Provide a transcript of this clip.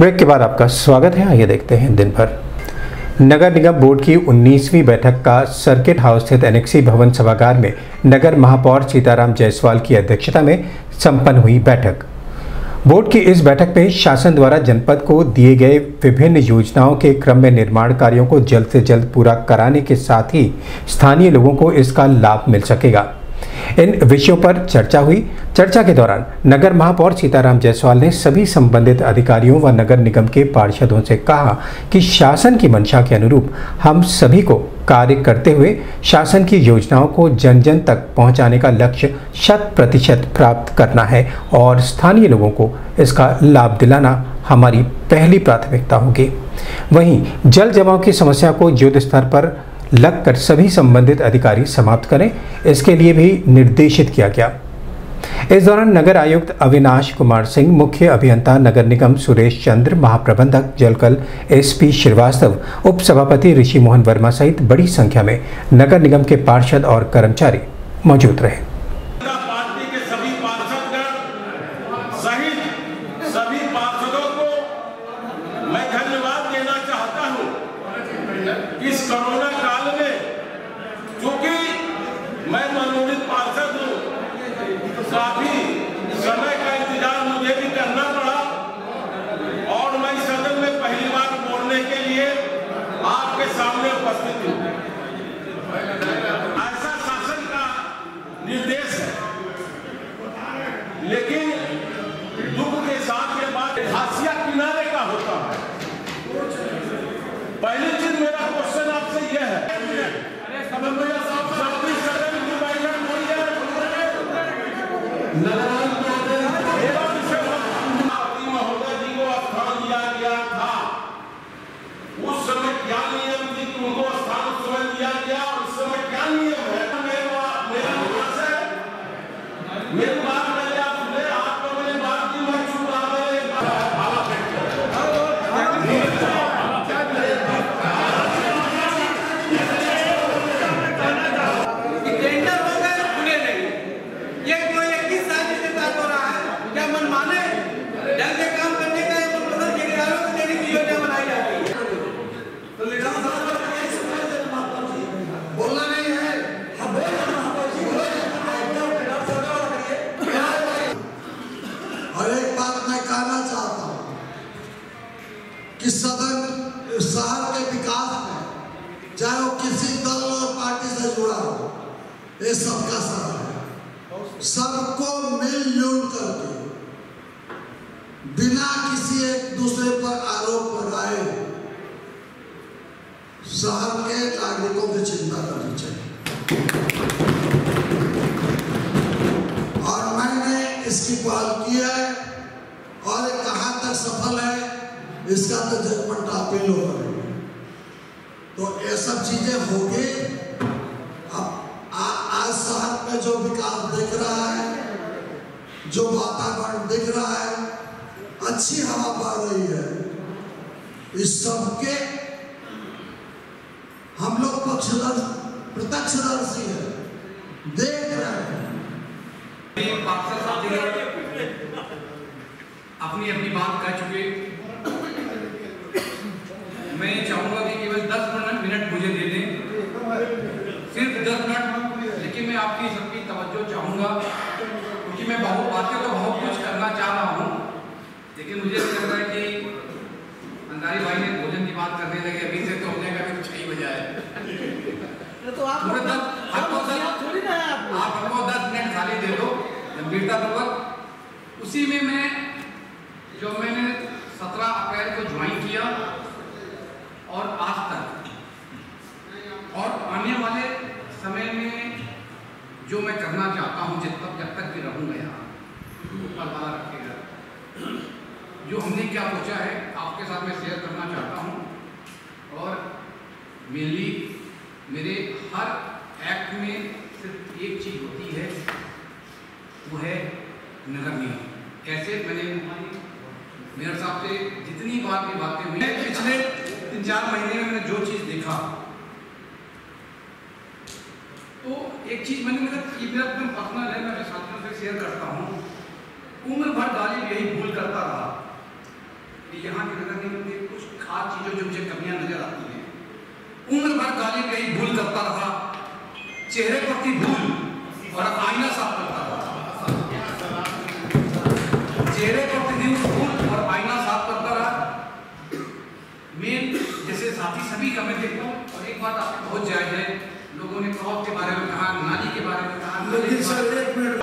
Break के बाद आपका स्वागत है। आइए देखते हैं दिन भर। नगर निगम बोर्ड की 19वीं बैठक का सर्किट हाउस स्थित एनेक्सी भवन सभागार में नगर महापौर सीताराम जायसवाल की अध्यक्षता में संपन्न हुई बैठक। बोर्ड की इस बैठक में शासन द्वारा जनपद को दिए गए विभिन्न योजनाओं के क्रम में निर्माण कार्यों को जल्द से जल्द पूरा कराने के साथ ही स्थानीय लोगों को इसका लाभ मिल सकेगा। इन विषयों पर चर्चा हुई। चर्चा के दौरान नगर महापौर सीताराम जायसवाल ने सभी संबंधित अधिकारियों व नगर निगम के पार्षदों से कहा कि शासन की मंशा के अनुरूप हम सभी को कार्य करते हुए शासन की योजनाओं को जन जन तक पहुँचाने का लक्ष्य शत प्रतिशत प्राप्त करना है और स्थानीय लोगों को इसका लाभ दिलाना हमारी पहली प्राथमिकता होगी। वहीं जल जमाव की समस्या को युद्ध स्तर पर लगकर सभी संबंधित अधिकारी समाप्त करें। इसके लिए भी निर्देशित किया गया। इस दौरान नगर आयुक्त अविनाश कुमार सिंह, मुख्य अभियंता नगर निगम सुरेश चंद्र, महाप्रबंधक जलकल एसपी श्रीवास्तव उप सभापति ऋषि मोहन वर्मा सहित बड़ी संख्या में नगर निगम के पार्षद और कर्मचारी मौजूद रहे। सभी पार्षदों को मैं धन्यवाद देना चाहता हूँ। इस कोरोना काल में क्योंकि मैं मनोनीत पार्षद हूँ, काफ़ी समय का इंतज़ार मुझे भी करना पड़ा। और मैं सदन में पहली बार बोलने के लिए आपके सामने उपस्थित हूँ ऐसा शासन का निर्देश है लेकिन दुख के साथ के बाद हाशिया किनारे का होता है पहली चीज़ मेरा क्वेश्चन आपसे यह है शक्ति सदन की बैठक हुई है मेरा कि सदन शहर के विकास में, चाहे वो किसी दल और पार्टी से जुड़ा हो, ये सबका शहर है। सबको मिलजुल करके, बिना किसी एक दूसरे पर आरोप लगाए, शहर के नागरिकों की चिंता करनी चाहिए। और मैंने इसकी पहल की है और कहाँ तक सफल है इसका तो जजमेंट आप ही लोग करेंगे तो ये सब चीज़ें होगी अब आज शहर में जो विकास दिख रहा है, जो वातावरण दिख रहा है, अच्छी हवा बह रही है। इस सबके हम लोग पक्षदर्श प्रत्यक्षदर्शी है। देख रहे हैं। अपनी अपनी बात कह चुके मैं चाहूँगा कि केवल 10 मिनट मिनट मुझे दे दें सिर्फ़ 10 मिनट लेकिन मैं आपकी सबकी चाहूँगा क्योंकि मैं बहुत बातें तो बहुत कुछ करना चाह रहा हूँ लेकिन मुझे लग रहा है कि अंगारी भाई ने भोजन की बात करने लगे अभी से तो होने का भी छह ही बजा है तो आप थोड़े दस आपको दस थोड़ी ना आप। हमको दस मिनट खाली दे दो गंभीरता पूर्वक उसी में मैं जो मैंने सत्रह अप्रैल को ज्वाइन किया और आज तक और आने वाले समय में जो मैं करना चाहता हूँ जब तक जब तक भी रहूँगा यहाँ। ऊपर वाला रखेगा। जो हमने क्या सोचा है, आपके साथ मैं शेयर करना चाहता हूँ। और मेनली मेरे हर एक्ट में सिर्फ़ एक चीज़ होती है, वो है नगर निगम। कैसे? मैंने मेरे हिसाब से जितनी बार की बातें हुई, पिछले तीन चार महीने में मैंने जो चीज़ देखा तो एक चीज़ मैंने मेरा ये मेरा एकदम पर्सनल है मैं साथियों से शेयर करता हूँ। उम्र भर गालिब यही भूल करता रहा कि यहाँ की नगर निगम में कुछ खास चीज़ों जो मुझे कमियाँ नज़र आती हैं। उम्र भर गाली गई भूल करता रहा, चेहरे पर थी भूल और आईना साफ़ करता रहा। चेहरे पर Herkes şöyle ekmek